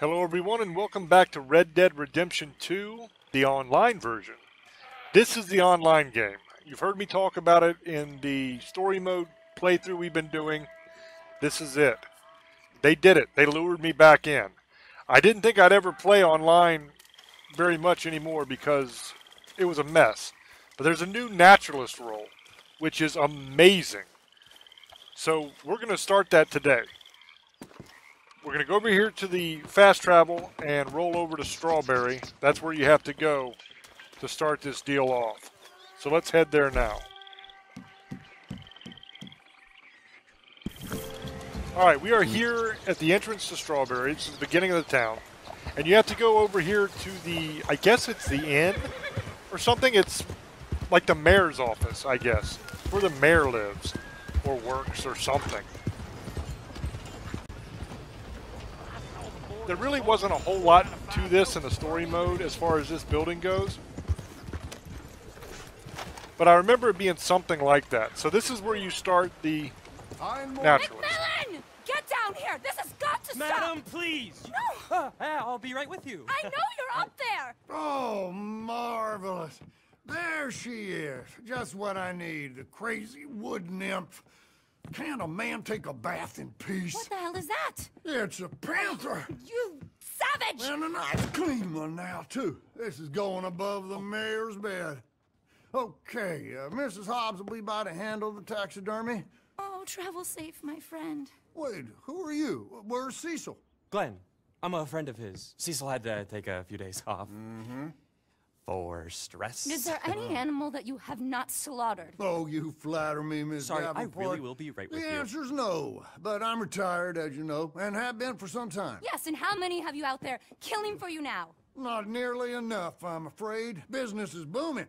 Hello, everyone, and welcome back to Red Dead Redemption 2, the online version. This is the online game. You've heard me talk about it in the story mode playthrough we've been doing. This is it. They did it. They lured me back in. I didn't think I'd ever play online very much anymore because it was a mess. But there's a new naturalist role, which is amazing. So we're going to start that today. We're going to go over here to the fast travel and roll over to Strawberry. That's where you have to go to start this deal off. So let's head there now. All right, we are here at the entrance to Strawberry. This is the beginning of the town. And you have to go over here to the, I guess it's the inn or something. It's like the mayor's office, I guess, where the mayor lives or works or something. There really wasn't a whole lot to this in the story mode as far as this building goes. But I remember it being something like that. So this is where you start the naturalist. McMillan! Get down here! This has got to stop! Madam, please! No! Uh, I'll be right with you. I know you're up there! Oh, marvelous. There she is. Just what I need. The crazy wood nymph. Can't a man take a bath in peace? What the hell is that? It's a panther. You savage! And a nice clean one now, too. This is going above the mayor's bed. Okay, uh, Mrs. Hobbs will be by to handle the taxidermy. Oh, travel safe, my friend. Wait, who are you? Where's Cecil? Glenn, I'm a friend of his. Cecil had to take a few days off. Mm-hmm. For stress. Is there any animal that you have not slaughtered? Oh, you flatter me, Miss Sorry, I really will be right with The you. answer's no, but I'm retired, as you know, and have been for some time. Yes, and how many have you out there killing for you now? Not nearly enough, I'm afraid. Business is booming.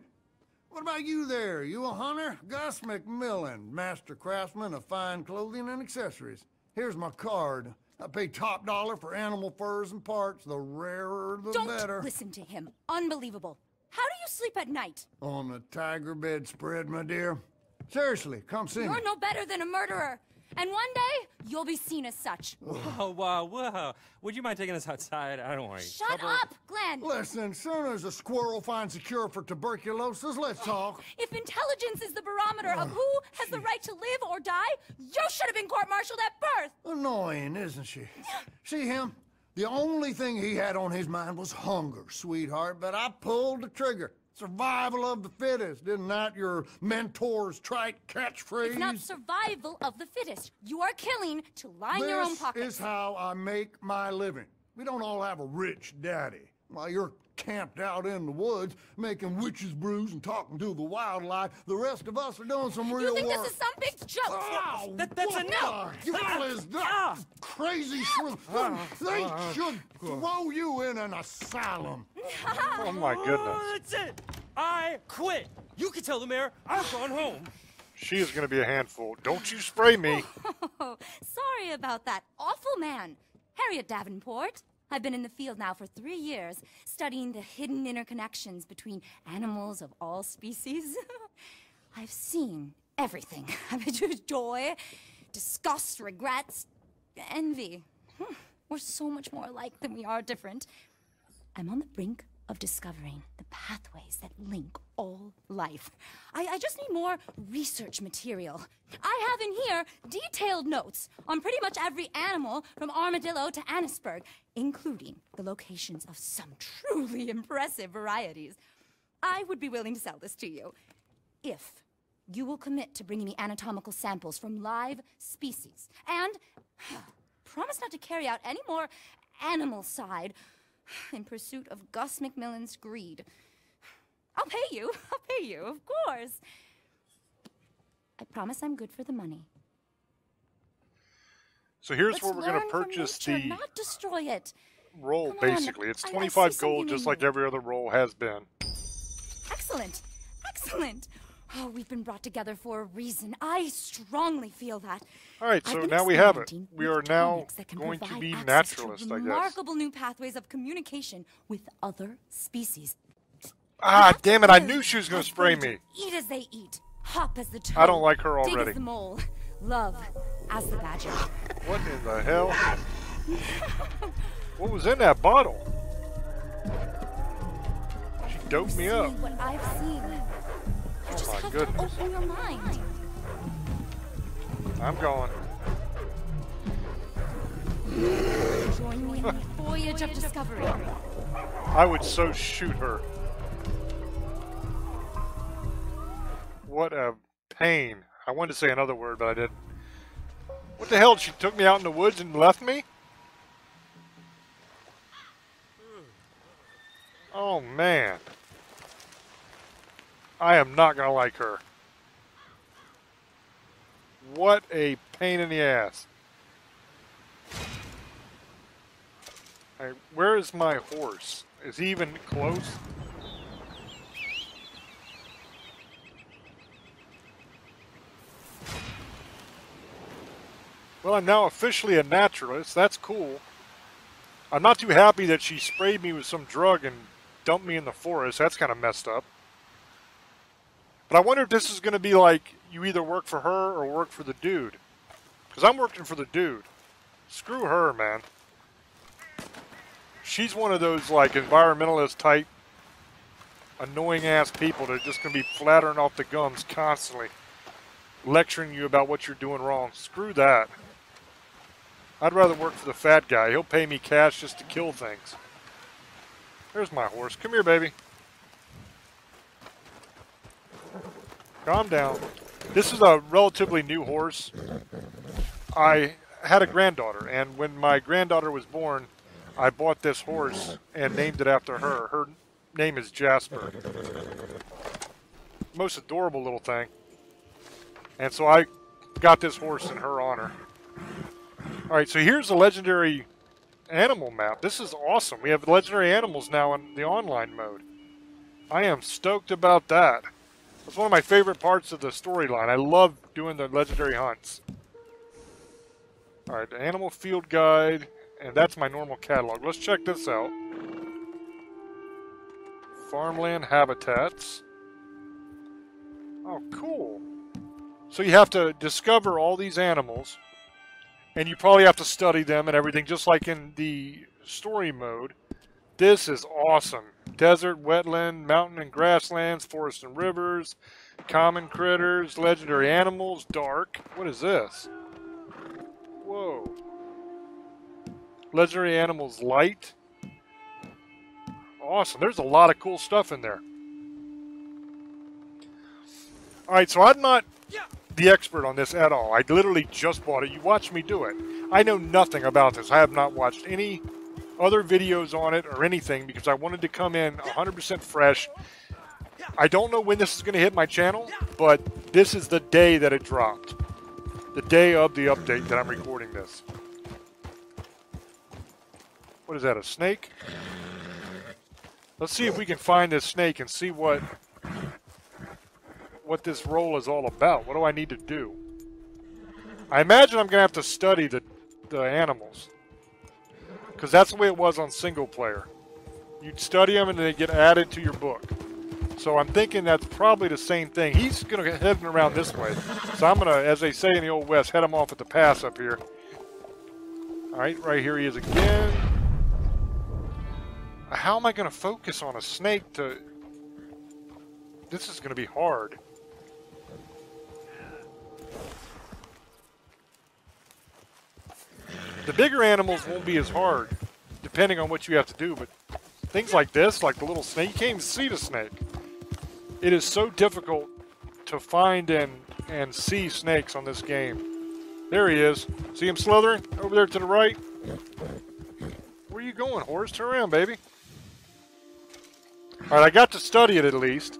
What about you there? You a hunter? Gus McMillan, master craftsman of fine clothing and accessories. Here's my card. I pay top dollar for animal furs and parts. The rarer, the Don't better. listen to him. Unbelievable. How do you sleep at night? On the tiger bedspread, my dear. Seriously, come see. You're no better than a murderer. And one day, you'll be seen as such. Whoa, whoa, whoa. Would you mind taking us outside? I don't want any Shut trouble. up, Glenn! Listen, soon as a squirrel finds a cure for tuberculosis, let's talk. If intelligence is the barometer of oh, who has the right to live or die, you should have been court-martialed at birth. Annoying, isn't she? See him? The only thing he had on his mind was hunger, sweetheart, but I pulled the trigger. Survival of the fittest, isn't that your mentor's trite catchphrase? It's not survival of the fittest. You are killing to line your own This is how I make my living. We don't all have a rich daddy. While you're camped out in the woods, making witches' brews and talking to the wildlife, the rest of us are doing some real work. you think work. this is some big joke? Ow, That- that's what enough. the hell is that? Ah. Crazy shrew. They should throw you in an asylum. Oh my goodness. Oh, goodness. that's it. I quit. You can tell the mayor I've gone home. She is going to be a handful. Don't you spray me. Oh, sorry about that. Awful man. Harriet Davenport. I've been in the field now for three years, studying the hidden interconnections between animals of all species. I've seen everything. I've introduced joy, disgust, regrets, envy. Hmm, We're so much more alike than we are different. I'm on the brink of discovering the pathways that link all life. I, I just need more research material. I have in here detailed notes on pretty much every animal from armadillo to Annesburg, including the locations of some truly impressive varieties. I would be willing to sell this to you if you will commit to bringing me anatomical samples from live species and promise not to carry out any more animal side in pursuit of Gus McMillan's greed. I'll pay you. I'll pay you, of course. I promise I'm good for the money. So here's Let's where we're going to purchase nature, the not destroy it. role, basically. It's I- I see 25 gold, just like every other role has been. Excellent. Excellent. Oh, we've been brought together for a reason. I strongly feel that. All right, so now we have it. We are now tonics that can going to be naturalists, to I guess. remarkable new pathways of communication with other species. Ah, damn it, I knew she was going to spray me. Eat as they eat. Hop as the toad. I don't like her already. dig as the mole. Love as the badger. What in the hell? What was in that bottle? She doped me up. what I've seen. Just my have goodness. to open your mind. I'm going. Join me in the voyage of discovery. I would so shoot her. What a pain. I wanted to say another word, but I didn't. What the hell? She took me out in the woods and left me? Oh, man. I am not going to like her. What a pain in the ass. Alright, where is my horse? Is he even close? Well, I'm now officially a naturalist. That's cool. I'm not too happy that she sprayed me with some drug and dumped me in the forest. That's kind of messed up. But I wonder if this is going to be like you either work for her or work for the dude. Because I'm working for the dude. Screw her, man. She's one of those like environmentalist type annoying ass people that are just going to be flattering off the gums constantly. Lecturing you about what you're doing wrong. Screw that. I'd rather work for the fat guy. He'll pay me cash just to kill things. There's my horse. Come here, baby. Calm down. This is a relatively new horse. I had a granddaughter, and when my granddaughter was born, I bought this horse and named it after her. Her name is Jasper. Most adorable little thing. And so I got this horse in her honor. Alright, so here's the legendary animal map. This is awesome. We have legendary animals now in the online mode. I am stoked about that. That's one of my favorite parts of the storyline. I love doing the legendary hunts. Alright, the animal field guide, and that's my normal catalog. Let's check this out. Farmland habitats. Oh, cool. So you have to discover all these animals, and you probably have to study them and everything, just like in the story mode. This is awesome. Desert, wetland, mountain and grasslands, forest and rivers, common critters, legendary animals, dark. What is this? Whoa. Legendary animals, light. Awesome. There's a lot of cool stuff in there. Alright, so I'm not the expert on this at all. I literally just bought it. You watch me do it. I know nothing about this. I have not watched any other videos on it or anything because I wanted to come in 100% fresh. I don't know when this is going to hit my channel, but this is the day that it dropped. The day of the update that I'm recording this. What is that, a snake? Let's see if we can find this snake and see what what this role is all about. What do I need to do? I imagine I'm going to have to study the, the animals. Because that's the way it was on single player. You'd study them and they get added to your book. So I'm thinking that's probably the same thing. He's going to head around this way. So I'm going to, as they say in the Old West, head him off at the pass up here. Alright, right here he is again. How am I going to focus on a snake to... This is going to be hard. The bigger animals won't be as hard, depending on what you have to do, but things like this, like the little snake, you can't even see the snake. It is so difficult to find and, and see snakes on this game. There he is. See him slithering over there to the right? Where are you going, horse? Turn around, baby. Alright, I got to study it at least.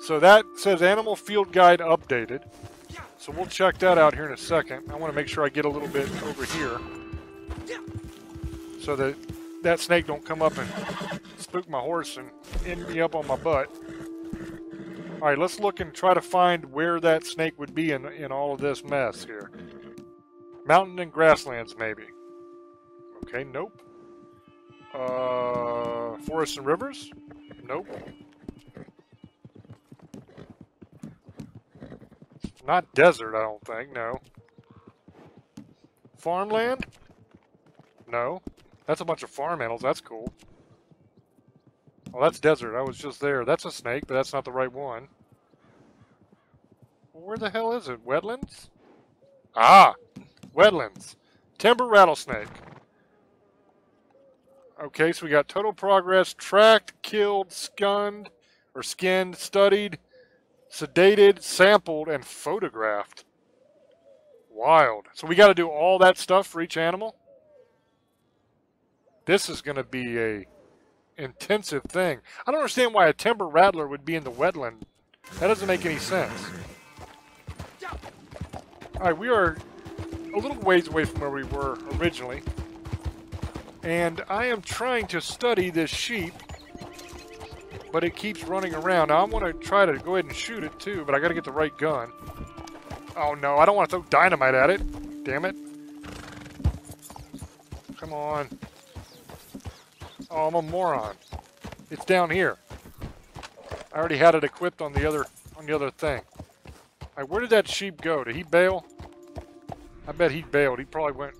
So that says Animal Field Guide updated. So we'll check that out here in a second. I want to make sure I get a little bit over here. So that that snake don't come up and spook my horse and end me up on my butt. Alright, let's look and try to find where that snake would be in, in all of this mess here. Mountain and grasslands, maybe. Okay, nope. Uh, forests and rivers? Nope. Not desert, I don't think, no. Farmland? No. That's a bunch of farm animals. That's cool. Oh, that's desert. I was just there. That's a snake, but that's not the right one. Where the hell is it? Wetlands? Ah! Wetlands. Timber rattlesnake. Okay, so we got total progress, tracked, killed, skunned, or skinned, studied, sedated, sampled, and photographed. Wild. So we got to do all that stuff for each animal? This is going to be a intensive thing. I don't understand why a timber rattler would be in the wetland. That doesn't make any sense. Alright, we are a little ways away from where we were originally. And I am trying to study this sheep, but it keeps running around. Now, I want to try to go ahead and shoot it too, but I got to get the right gun. Oh no, I don't want to throw dynamite at it. Damn it. Come on. Oh, I'm a moron. It's down here. I already had it equipped on the other on the other thing. Right, where did that sheep go? Did he bail? I bet he bailed. He probably went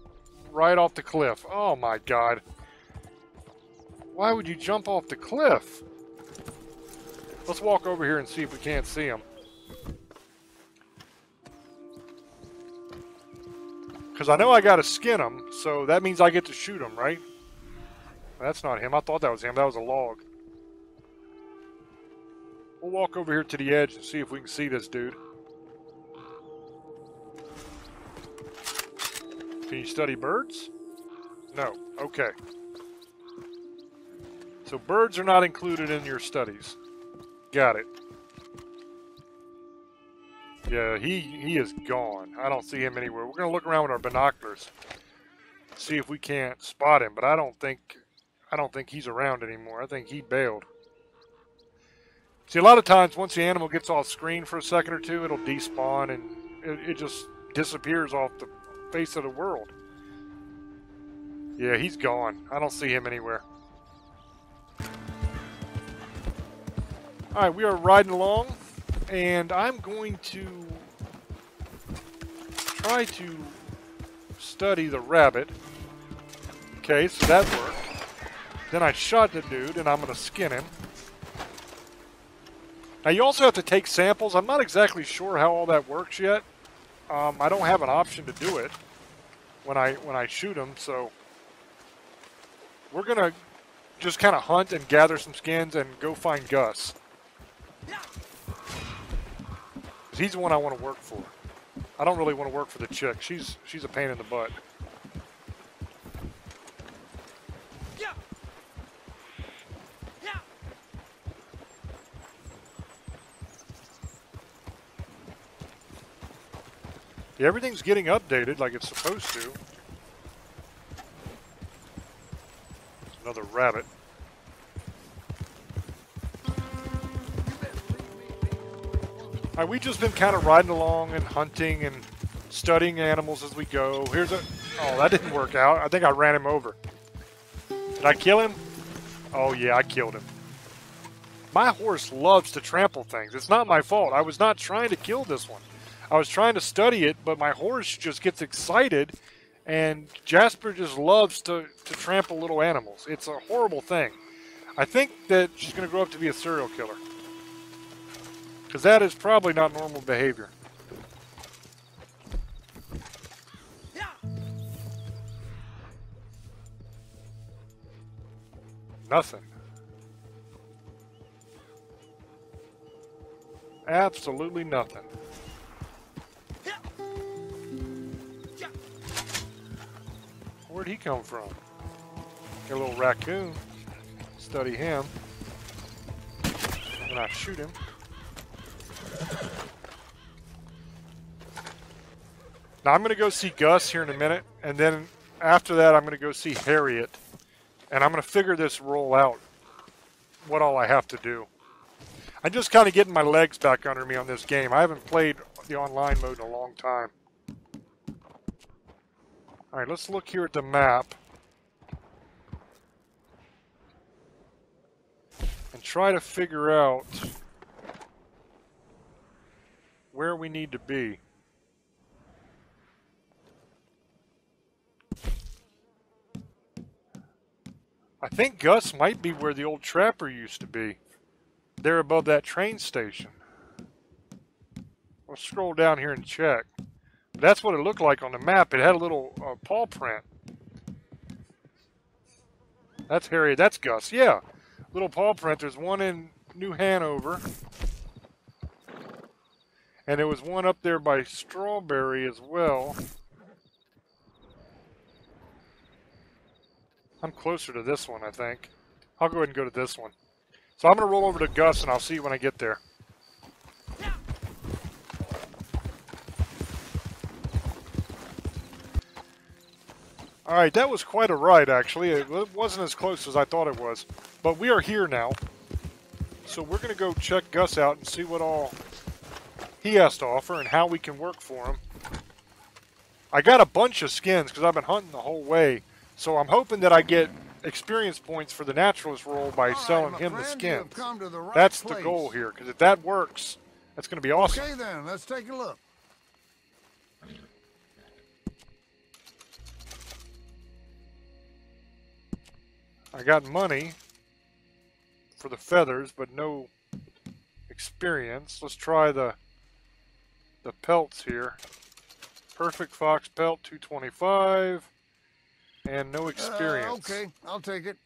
right off the cliff. Oh my god. Why would you jump off the cliff? Let's walk over here and see if we can't see him. Because I know I got to skin him, so that means I get to shoot him, right? That's not him. I thought that was him. That was a log. We'll walk over here to the edge and see if we can see this dude. Can you study birds? No. Okay. So birds are not included in your studies. Got it. Yeah, he, he is gone. I don't see him anywhere. We're going to look around with our binoculars. See if we can't spot him, but I don't think I don't think he's around anymore. I think he bailed. See, a lot of times once the animal gets off screen for a second or two, it'll despawn and it, it just disappears off the face of the world. Yeah, he's gone. I don't see him anywhere. Alright, we are riding along, and I'm going to try to study the rabbit. Okay, so that worked. Then I shot the dude, and I'm going to skin him. Now, you also have to take samples. I'm not exactly sure how all that works yet. Um, I don't have an option to do it when I when I shoot him, so we're gonna just kind of hunt and gather some skins and go find Gus. He's the one I want to work for. I don't really want to work for the chick. She's she's a pain in the butt. Yeah, everything's getting updated like it's supposed to. Another rabbit. Alright, we've just been kind of riding along and hunting and studying animals as we go. Here's a... Oh, that didn't work out. I think I ran him over. Did I kill him? Oh, yeah, I killed him. My horse loves to trample things. It's not my fault. I was not trying to kill this one. I was trying to study it, but my horse just gets excited, and Jasper just loves to, to trample little animals. It's a horrible thing. I think that she's going to grow up to be a serial killer. Because that is probably not normal behavior. Nothing. Absolutely nothing. Where'd he come from? Got a little raccoon. Study him. And I shoot him. Now I'm going to go see Gus here in a minute, and then after that I'm going to go see Harriet, and I'm going to figure this role out, what all I have to do. I'm just kind of getting my legs back under me on this game. I haven't played the online mode in a long time. Alright, let's look here at the map. And try to figure out where we need to be. I think Gus might be where the old trapper used to be. There above that train station. Let's scroll down here and check. That's what it looked like on the map. It had a little uh, paw print. That's Harry. That's Gus. Yeah. Little paw print. There's one in New Hanover. And there was one up there by Strawberry as well. I'm closer to this one, I think. I'll go ahead and go to this one. So I'm going to roll over to Gus, and I'll see you when I get there. All right, that was quite a ride, actually. It wasn't as close as I thought it was. But we are here now. So we're going to go check Gus out and see what all he has to offer and how we can work for him. I got a bunch of skins because I've been hunting the whole way. So I'm hoping that I get experience points for the naturalist role by selling him the skins. come to the right That's the goal here because if that works, that's going to be awesome. Okay then, let's take a look. I got money for the feathers, but no experience. Let's try the the pelts here. Perfect fox pelt, 225, and no Uh, experience. okay, I'll take it.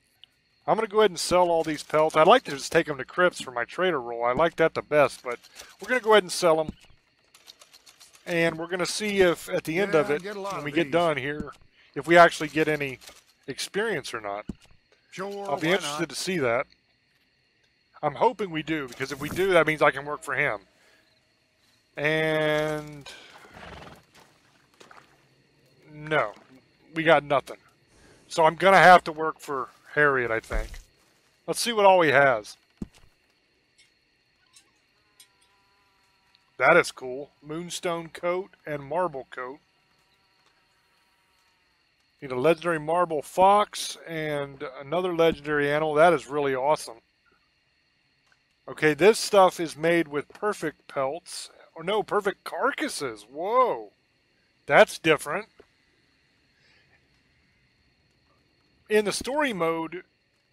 I'm going to go ahead and sell all these pelts. I'd like to just take them to Cripps for my trader role. I like that the best, but we're going to go ahead and sell them. And we're going to see if at the end Yeah, of it, get a lot when we get these. done here, if we actually get any experience or not. Sure, I'll be interested not? to see that. I'm hoping we do, because if we do, that means I can work for him. And no, we got nothing. So I'm gonna have to work for Harriet, I think. Let's see what all he has. That is cool. Moonstone coat and marble coat. Need a legendary marble fox and another legendary animal. That is really awesome. Okay, this stuff is made with perfect pelts. Or no, perfect carcasses. Whoa. That's different. In the story mode,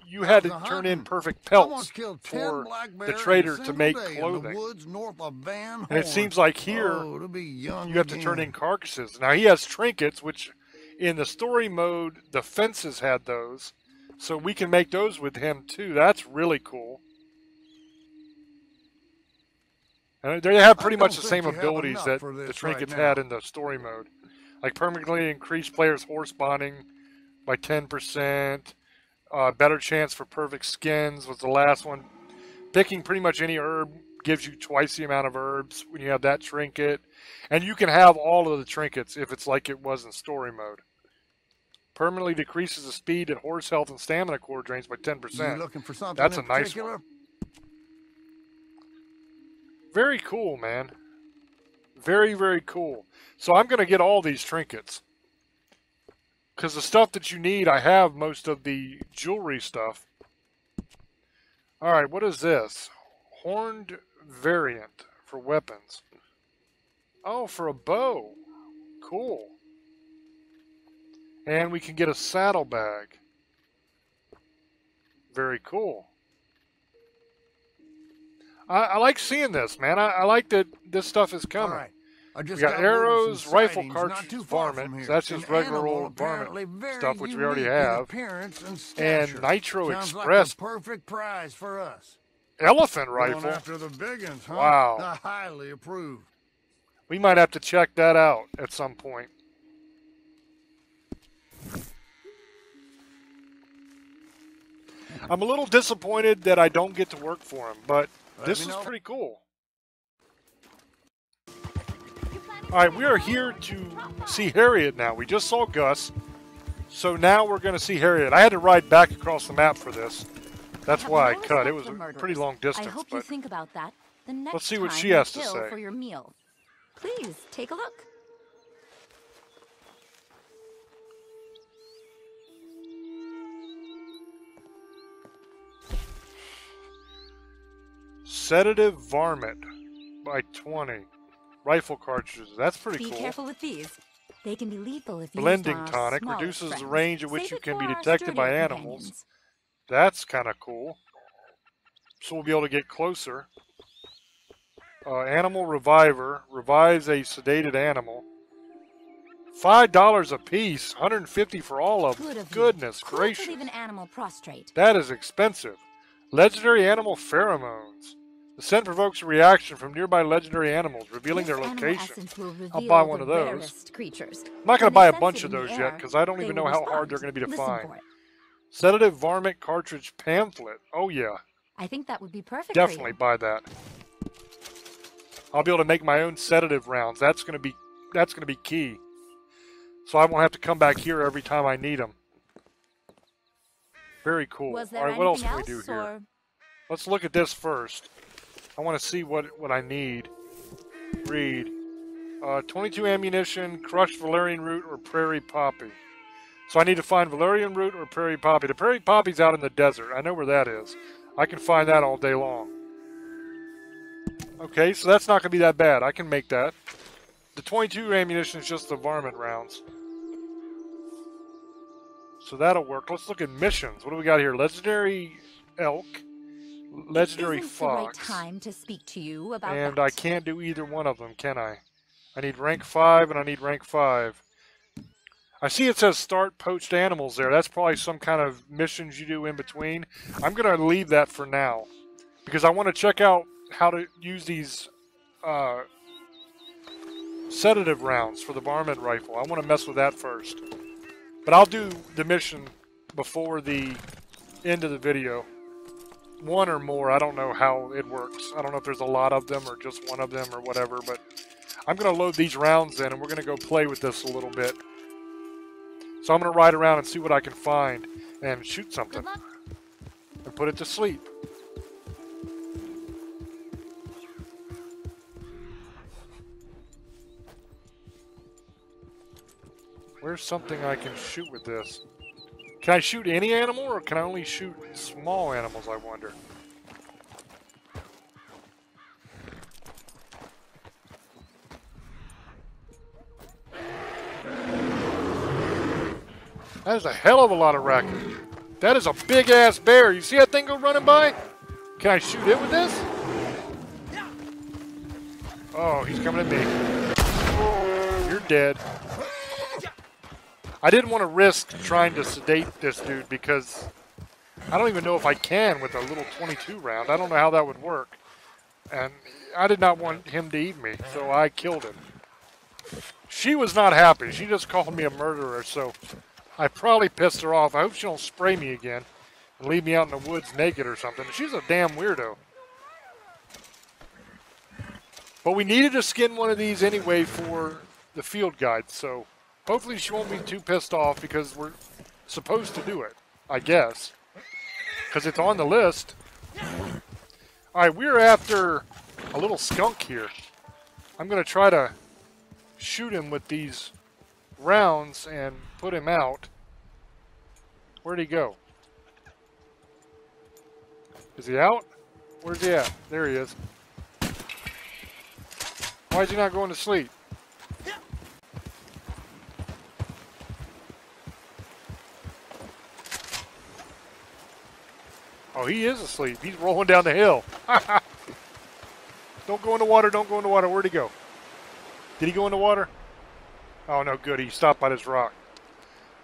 you had to turn in perfect pelts for the bears in a trader to make clothing. woods north of Van And it seems like here Oh, to be young you have to turn in carcasses. Now he has trinkets, which in the story mode, the fences had those. So we can make those with him too. That's really cool. And they have pretty much the same abilities that the trinkets right had in the story mode. Like permanently increase players' horse bonding by 10%. Uh, better chance for perfect skins was the last one. Picking pretty much any herb gives you twice the amount of herbs when you have that trinket. And you can have all of the trinkets if it's like it was in story mode. Permanently decreases the speed and horse health and stamina core drains by 10%. You looking for something That's a nice particular? one. Very cool, man. Very, very cool. So I'm going to get all these trinkets. Because the stuff that you need, I have most of the jewelry stuff. Alright, what is this? Horned variant for weapons. Oh, for a bow. Cool. And we can get a saddlebag. Very cool. I, I like seeing this, man. I, I like that this stuff is coming. right. I just We got got arrows, rifle sightings not too varmint. So that's just An regular old varmint stuff, which we already have. and, And. Nitro Sounds Express like perfect prize for us. elephant Going rifle. after the big ones, huh? Wow. I highly approved. We might have to check that out at some point. I'm a little disappointed that I don't get to work for him, but Let this is know. pretty cool. All right, we are here to see Harriet now. We just saw Gus, so now we're going to see Harriet. I had to ride back across the map for this. That's have why I no cut. It was a murderers. pretty long distance, I hope you think about that the next Let's see what time she has to say. for your meal. Please take a look. Sedative varmint by 20 rifle cartridges. That's pretty Be cool. careful with these. They can be lethal if used Blending our tonic reduces the range at which Save you can be detected by animals. companions. That's kind of cool. So we'll be able to get closer. Uh, animal Reviver. Revives a sedated animal. Five dollars a piece. 150 for all of them. Good of. Goodness gracious. an animal prostrate. That is expensive. Legendary animal pheromones. The scent provokes a reaction from nearby legendary animals, revealing This their location. I'll buy one of those. Creatures. I'm not going to buy a bunch of those yet because I don't even know how hard they're going to be to Listen find. Sedative varmint cartridge pamphlet. Oh yeah, I think that would be perfect definitely buy that. I'll be able to make my own sedative rounds. That's going to be that's going to be key. So I won't have to come back here every time I need them. Very cool. you. Was there All right, what else can we do here? Let's look at this first. I want to see what what I need. Read. Uh, 22 ammunition, crushed valerian root, or prairie poppy. So I need to find valerian root or prairie poppy. The prairie poppy's out in the desert. I know where that is. I can find that all day long. Okay, so that's not going to be that bad. I can make that. The 22 ammunition is just the varmint rounds. So that'll work. Let's look at missions. What do we got here? Legendary elk, legendary the right fox, time to speak to you about and that. I can't do either one of them, can I? I need rank 5 and I need rank 5. I see it says start poached animals there. That's probably some kind of missions you do in between. I'm going to leave that for now because I want to check out how to use these uh, sedative rounds for the varmint rifle. I want to mess with that first. But I'll do the mission before the end of the video. One or more. I don't know how it works. I don't know if there's a lot of them or just one of them or whatever, but I'm going to load these rounds in and we're going to go play with this a little bit. So I'm going to ride around and see what I can find and shoot something and put it to sleep. Where's something I can shoot with this? Can I shoot any animal or can I only shoot small animals, I wonder? That is a hell of a lot of racket. That is a big ass bear. You see that thing go running by? Can I shoot it with this? Oh, he's coming at me. You're dead. I didn't want to risk trying to sedate this dude because I don't even know if I can with a little 22 round. I don't know how that would work. And I did not want him to eat me, so I killed him. She was not happy. She just called me a murderer, so I probably pissed her off. I hope she don't spray me again and leave me out in the woods naked or something. She's a damn weirdo. But we needed to skin one of these anyway for the field guide, so hopefully she won't be too pissed off because we're supposed to do it, I guess. Because it's on the list. Alright, we're after a little skunk here. I'm going to try to shoot him with these rounds and put him out. Where'd he go? Is he out? Where's he at? There he is. Why is he not going to sleep? Oh, he is asleep. He's rolling down the hill. don't go in the water. Don't go in the water. Where'd he go? Did he go in the water? Oh, no, good. He stopped by this rock.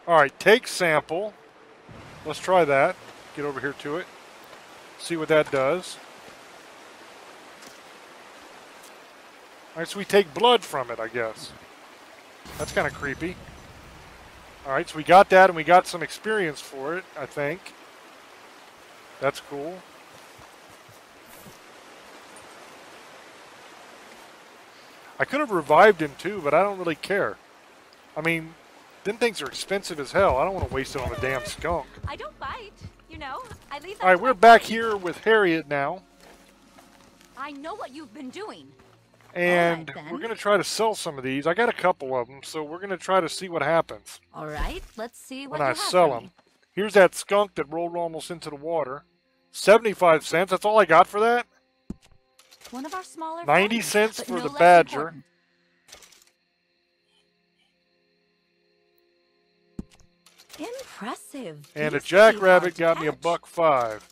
All right, take sample. Let's try that. Get over here to it. See what that does. All right, so we take blood from it, I guess. That's kind of creepy. All right, so we got that, and we got some experience for it, I think. That's cool. I could have revived him too, but I don't really care. I mean, them things are expensive as hell. I don't want to waste it on a damn skunk. I don't bite, you know. I leave All right, we're back here with Harriet now, I know what you've been doing. and then. we're going to try to sell some of these. I got a couple of them, so we're going to try to see what happens All right, let's see what when I sell them. Here's that skunk that rolled almost into the water. 75 cents. That's all I got for that? One of our smaller 90 friends, cents for no the badger. important. Impressive. And a jackrabbit got me a buck five.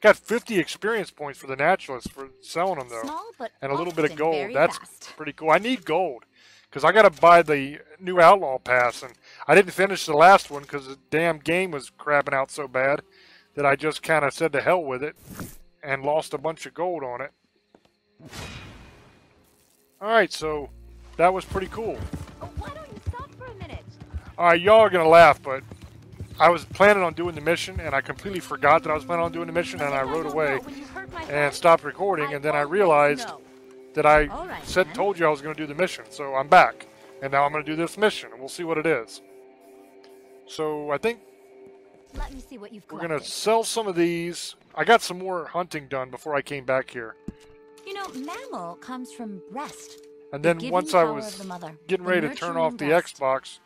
Got 50 experience points for the naturalist for selling them though, Small, but and a little bit of gold. That's fast. pretty cool. I need gold because I got to buy the new outlaw pass, and I didn't finish the last one because the damn game was crapping out so bad that I just kind of said to hell with it and lost a bunch of gold on it. All right, so that was pretty cool. Oh, why don't you stop for a minute? All right, y'all are gonna laugh, but I was planning on doing the mission, and I completely forgot that I was planning on doing the mission, and I wrote away no, when you hurt my and stopped recording, and then I realized that I right, said then. told you I was gonna do the mission, so I'm back, and now I'm gonna do this mission, and we'll see what it is. So I think Let me see what you've we're gonna sell some of these. I got some more hunting done before I came back here, You know, mammal comes from breast. and then giving once I was the mother, getting the ready to turn off the breast. Xbox,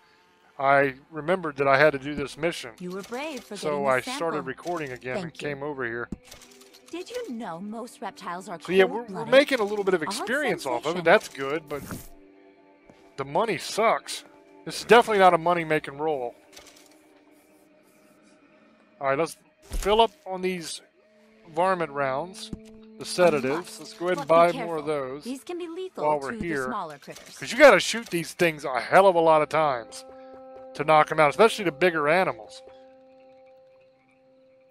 I remembered that I had to do this mission. You were brave for So I sample. started recording again and you. came over here. Did you know most reptiles are So yeah, we're, we're making a little bit of experience off of it. That's good, but the money sucks. This is definitely not a money-making role. All right, let's fill up on these varmint rounds, the sedatives. Let's go ahead and buy more of those. These can be lethal while we're to here. the smaller critters. Because you got to shoot these things a hell of a lot of times to knock them out, especially the bigger animals.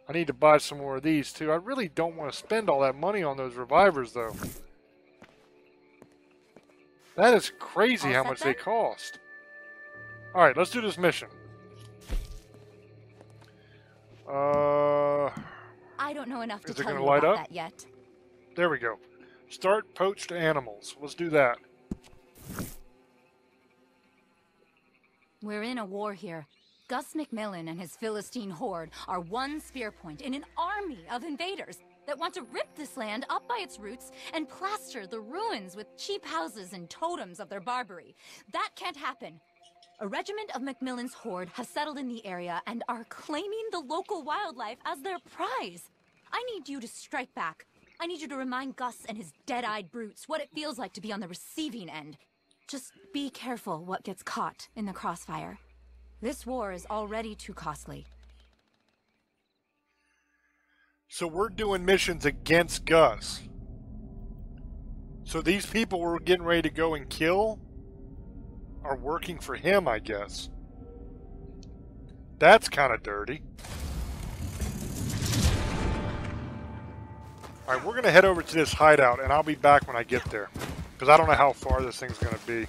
I need to buy some more of these too. I really don't want to spend all that money on those revivers though. That is crazy how much they cost. Alright, let's do this mission. Uh, I don't know enough to tell you light about up? that yet. there we go. Start poached animals. Let's do that. We're in a war here. Gus McMillan and his Philistine horde are one spear point in an army of invaders that want to rip this land up by its roots and plaster the ruins with cheap houses and totems of their barbary. That can't happen. A regiment of Macmillan's horde have settled in the area and are claiming the local wildlife as their prize. I need you to strike back. I need you to remind Gus and his dead-eyed brutes what it feels like to be on the receiving end. Just be careful what gets caught in the crossfire. This war is already too costly. So we're doing missions against Gus. So these people we're getting ready to go and kill are working for him, I guess. That's kind of dirty. Alright, we're going to head over to this hideout, and I'll be back when I get there. Because I don't know how far this thing's going to be.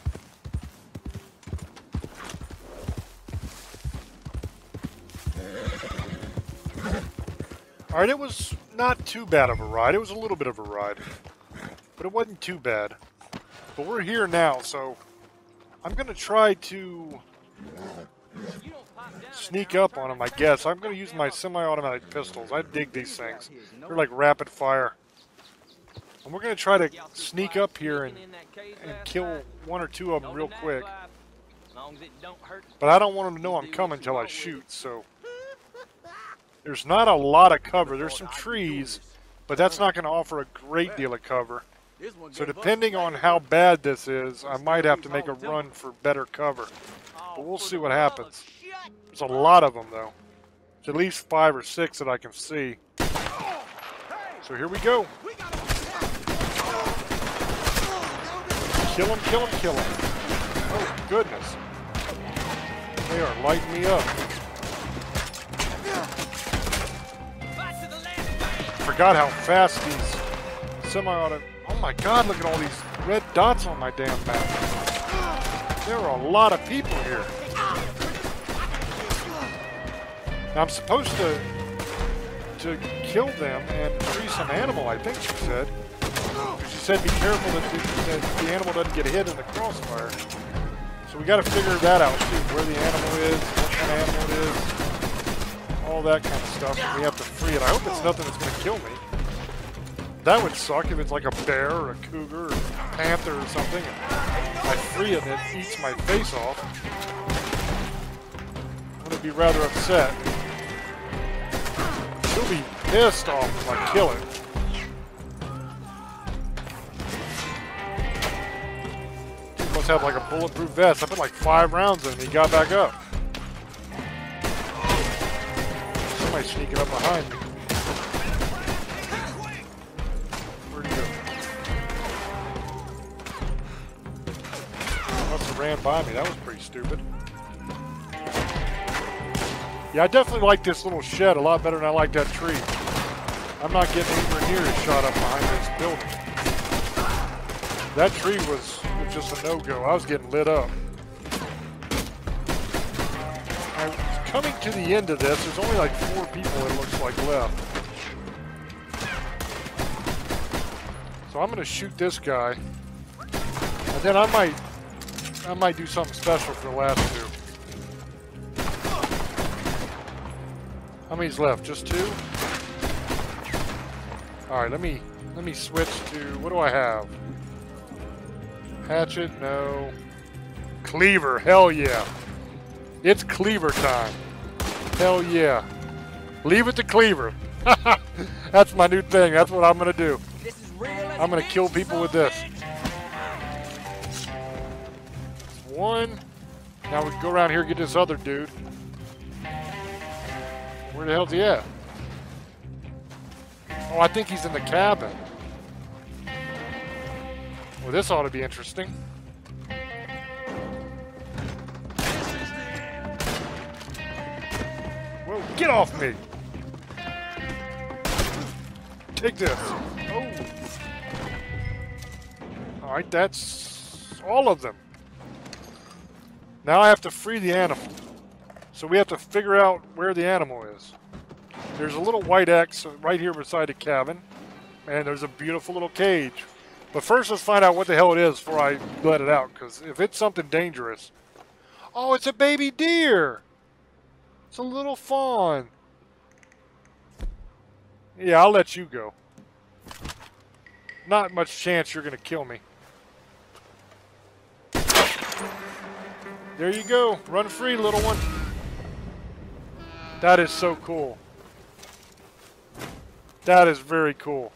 Alright, it was not too bad of a ride. It was a little bit of a ride. But it wasn't too bad. But we're here now, so I'm going to try to sneak up on them, I guess. I'm going to use my semi-automatic pistols. I dig these things. They're like rapid fire. And we're going to try to sneak up here and, and kill one or two of them real quick. But I don't want them to know I'm coming until I shoot, so... There's not a lot of cover. There's some trees, but that's not going to offer a great deal of cover. So depending on how bad this is, I might have to make a run for better cover. But we'll see what happens. There's a lot of them, though. There's at least five or six that I can see. So here we go. Kill him, kill him, kill him. Oh, goodness. They are lighting me up. Forgot how fast these semi-auto... Oh my god, look at all these red dots on my damn map. There are a lot of people here. Now, I'm supposed to to kill them and free some animal, I think she said. She said be careful that the, that the animal doesn't get hit in the crossfire. So we got to figure that out too, where the animal is, what kind of animal it is, all that kind of stuff. And we have to free it. I hope it's nothing that's to kill me. That would suck if it's like a bear or a cougar or a panther or something. I free it and it eats my face off. I'm to be rather upset. She'll be pissed off if I kill it. He must have like a bulletproof vest. I put like five rounds in and he got back up. Somebody's sneaking up behind me. Ran by me. That was pretty stupid. Yeah, I definitely like this little shed a lot better than I like that tree. I'm not getting anywhere near as shot up behind this building. That tree was, was just a no-go. I was getting lit up. I'm coming to the end of this. There's only like four people it looks like left. So I'm gonna shoot this guy. And then I might I might do something special for the last two. How many's left? Just two? Alright, let me let me switch to what do I have? Hatchet, no. Cleaver, hell yeah. It's cleaver time. Hell yeah. Leave it to cleaver. That's my new thing. That's what I'm gonna do. I'm gonna kill people with this. One. Now we can go around here and get this other dude. Where the hell's he at? Oh, I think he's in the cabin. Well, this ought to be interesting. Whoa, get off me! Take this. Oh. Alright, that's all of them. Now I have to free the animal. So we have to figure out where the animal is. There's a little white X right here beside the cabin. And there's a beautiful little cage. But first let's find out what the hell it is before I let it out. Because if it's something dangerous... Oh, it's a baby deer! It's a little fawn. Yeah, I'll let you go. Not much chance you're going to kill me. There you go. Run free, little one. That is so cool. That is very cool.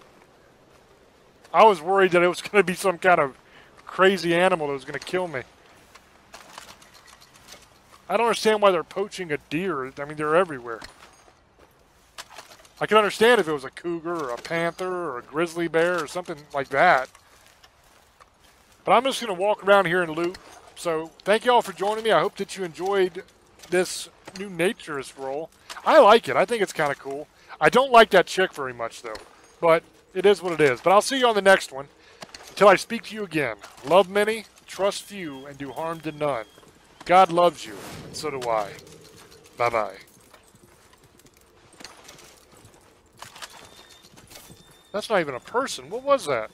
I was worried that it was going to be some kind of crazy animal that was going to kill me. I don't understand why they're poaching a deer. I mean, they're everywhere. I can understand if it was a cougar or a panther or a grizzly bear or something like that. But I'm just going to walk around here and loot. So thank you all for joining me. I hope that you enjoyed this new naturalist role. I like it. I think it's kind of cool. I don't like that chick very much, though. But it is what it is. But I'll see you on the next one. Until I speak to you again, love many, trust few, and do harm to none. God loves you, and so do I. Bye-bye. That's not even a person. What was that?